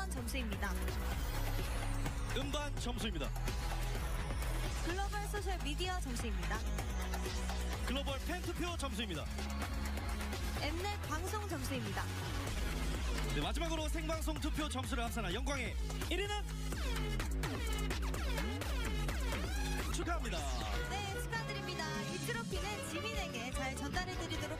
음원 점수입니다. 음반 점수입니다. 글로벌 소셜 미디어 점수입니다. 글로벌 팬투표 점수입니다. 엠넷 방송 점수입니다. 네, 마지막으로 생방송 투표 점수를 합산한 영광의 1위는 축하합니다. 네, 축하드립니다. 이 트로피는 지민에게 잘 전달해 드리도록